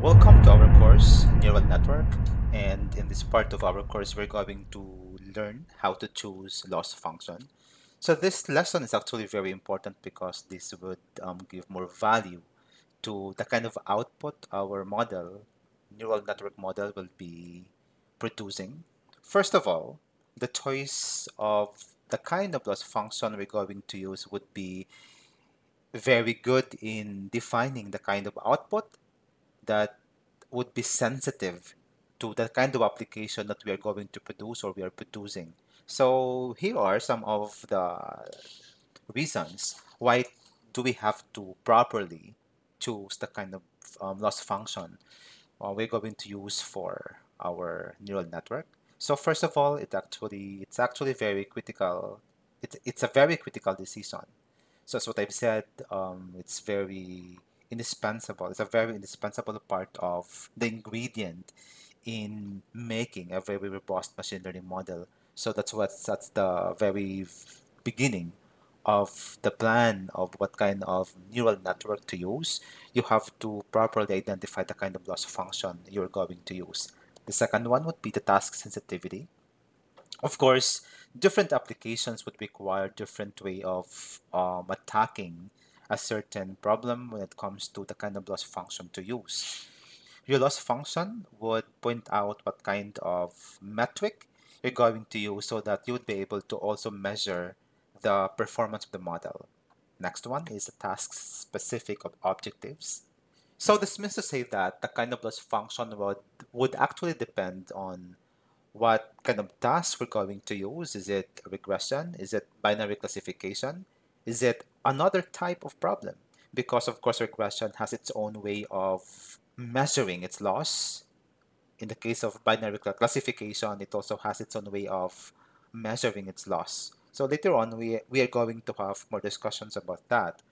Welcome to our course, Neural Network. And in this part of our course, we're going to learn how to choose loss function. So this lesson is actually very important because this would um, give more value to the kind of output our model, neural network model will be producing. First of all, the choice of the kind of loss function we're going to use would be very good in defining the kind of output that would be sensitive to the kind of application that we are going to produce or we are producing. So here are some of the reasons why do we have to properly choose the kind of um, loss function uh, we're going to use for our neural network. So first of all, it actually it's actually very critical. It, it's a very critical decision. So as what I've said, um, it's very indispensable. It's a very indispensable part of the ingredient in making a very robust machine learning model. So that's what that's the very beginning of the plan of what kind of neural network to use. You have to properly identify the kind of loss function you're going to use. The second one would be the task sensitivity. Of course, different applications would require different way of um, attacking a certain problem when it comes to the kind of loss function to use. Your loss function would point out what kind of metric you're going to use so that you would be able to also measure the performance of the model. Next one is the task-specific of objectives. So this means to say that the kind of loss function would, would actually depend on what kind of task we're going to use. Is it regression? Is it binary classification? Is it another type of problem? Because of course regression has its own way of measuring its loss. In the case of binary classification, it also has its own way of measuring its loss. So later on, we, we are going to have more discussions about that.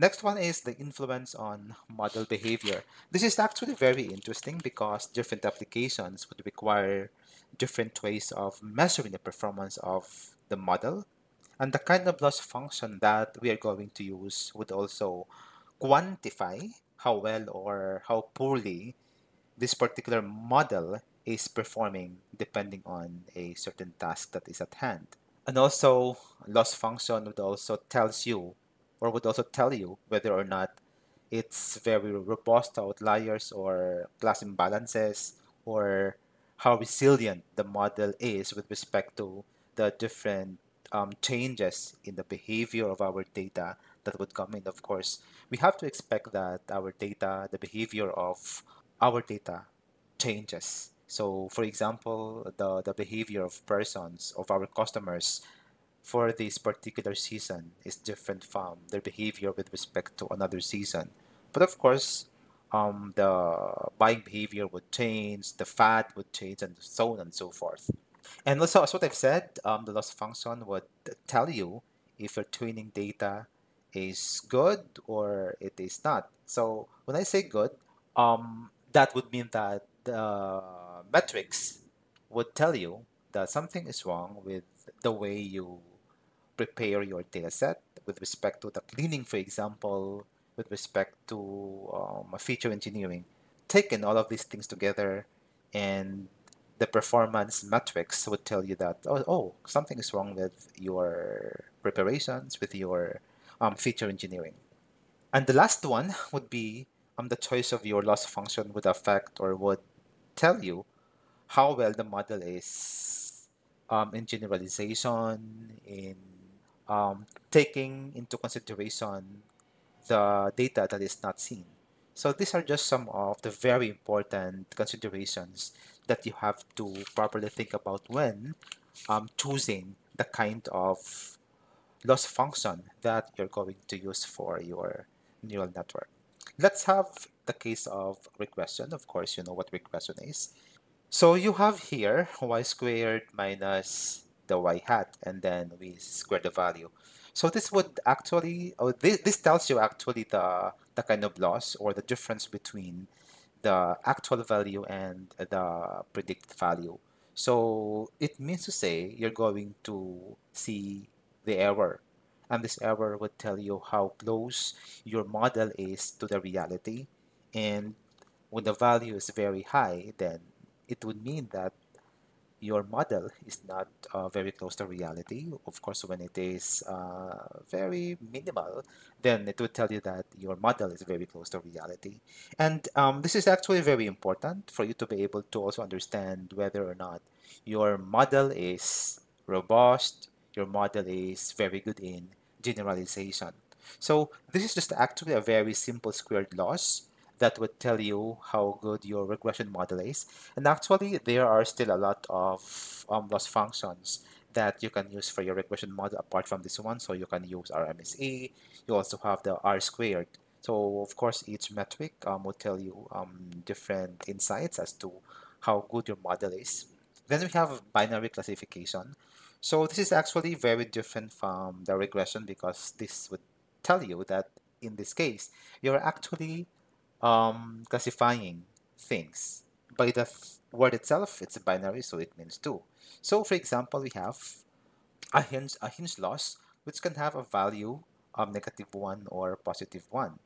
Next one is the influence on model behavior. This is actually very interesting because different applications would require different ways of measuring the performance of the model. And the kind of loss function that we are going to use would also quantify how well or how poorly this particular model is performing depending on a certain task that is at hand. And also, loss function would also tells you or would also tell you whether or not it's very robust to outliers or class imbalances or how resilient the model is with respect to the different um, changes in the behavior of our data that would come in. Of course, we have to expect that our data, the behavior of our data changes. So, for example, the, the behavior of persons, of our customers for this particular season is different from their behavior with respect to another season. But of course, um, the buying behavior would change, the fat would change, and so on and so forth. And also, as what I've said, um, the loss function would tell you if your training data is good or it is not. So when I say good, um, that would mean that the metrics would tell you that something is wrong with the way you prepare your data set with respect to the cleaning, for example, with respect to um, feature engineering. Taking all of these things together and the performance metrics would tell you that, oh, oh something is wrong with your preparations, with your um, feature engineering. And the last one would be um, the choice of your loss function would affect or would tell you how well the model is um, in generalization, in um, taking into consideration the data that is not seen. So these are just some of the very important considerations that you have to properly think about when um, choosing the kind of loss function that you're going to use for your neural network. Let's have the case of regression. Of course, you know what regression is. So you have here y squared minus the y hat, and then we square the value. So this would actually, oh, this, this tells you actually the, the kind of loss or the difference between the actual value and the predicted value. So it means to say you're going to see the error. And this error would tell you how close your model is to the reality. And When the value is very high, then it would mean that your model is not uh, very close to reality. Of course, when it is uh, very minimal, then it would tell you that your model is very close to reality. And um, this is actually very important for you to be able to also understand whether or not your model is robust, your model is very good in generalization. So this is just actually a very simple squared loss that would tell you how good your regression model is. And actually, there are still a lot of um, loss functions that you can use for your regression model apart from this one. So you can use RMSE. You also have the R squared. So of course, each metric um, will tell you um, different insights as to how good your model is. Then we have binary classification. So this is actually very different from the regression because this would tell you that in this case, you're actually um, classifying things. By the word itself, it's a binary, so it means two. So for example, we have a hinge, a hinge loss, which can have a value of negative 1 or positive 1.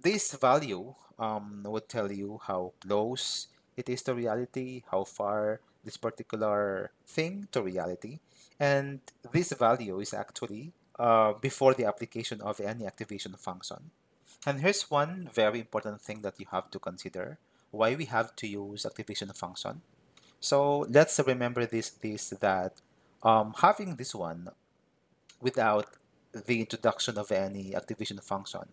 This value um, would tell you how close it is to reality, how far this particular thing to reality. And this value is actually uh, before the application of any activation function. And here's one very important thing that you have to consider, why we have to use activation function. So let's remember this, this that um, having this one without the introduction of any activation function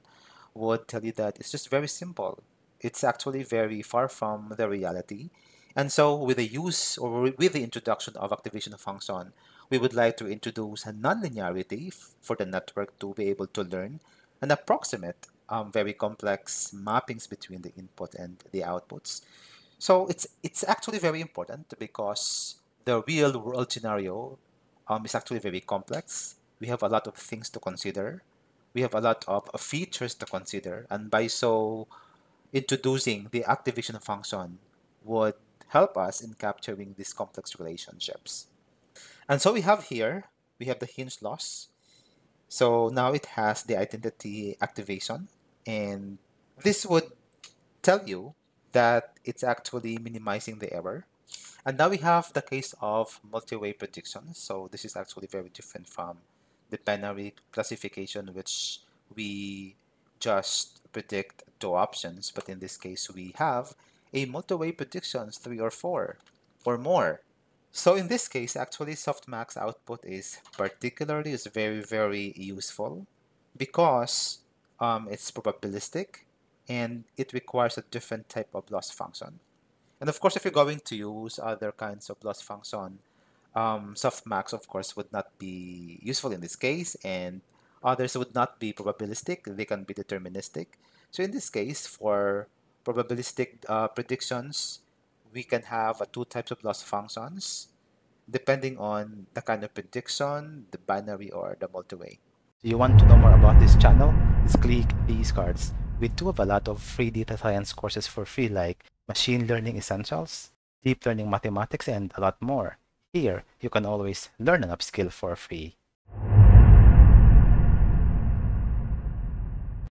would tell you that it's just very simple. It's actually very far from the reality. And so with the use or with the introduction of activation function, we would like to introduce a nonlinearity for the network to be able to learn an approximate um, very complex mappings between the input and the outputs. So it's it's actually very important because the real world scenario um, is actually very complex. We have a lot of things to consider. We have a lot of features to consider, and by so introducing the activation function would help us in capturing these complex relationships. And so we have here, we have the hinge loss. So now it has the identity activation and this would tell you that it's actually minimizing the error. And now we have the case of multi-way prediction. So this is actually very different from the binary classification, which we just predict two options. But in this case, we have a multi-way predictions, three or four or more. So in this case, actually softmax output is particularly is very, very useful because um, it's probabilistic and it requires a different type of loss function. And of course, if you're going to use other kinds of loss function, um, softmax, of course, would not be useful in this case, and others would not be probabilistic. They can be deterministic. So in this case, for probabilistic uh, predictions, we can have uh, two types of loss functions depending on the kind of prediction, the binary or the multi-way. Do you want to know more about this channel? Just click these cards. We do have a lot of free data science courses for free like Machine Learning Essentials, Deep Learning Mathematics, and a lot more. Here, you can always learn an upskill for free.